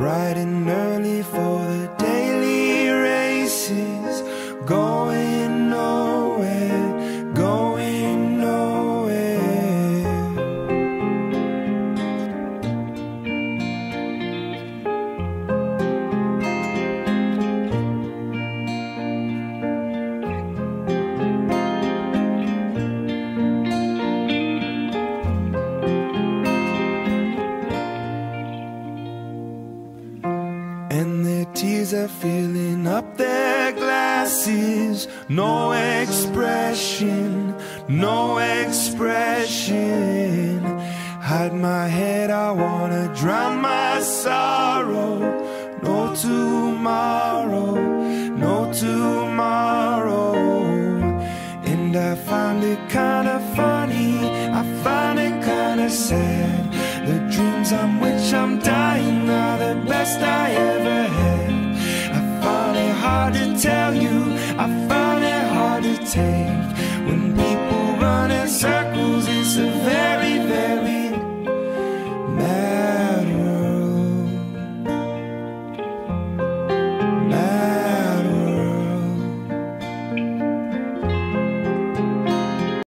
bright and early for the daily races, tears are filling up their glasses. No expression, no expression. Hide my head, I wanna drown my sorrow. No tomorrow, no tomorrow. And I find it kinda funny, I find it kinda sad. The dreams on which I'm dying are the best I ever I find it hard to take when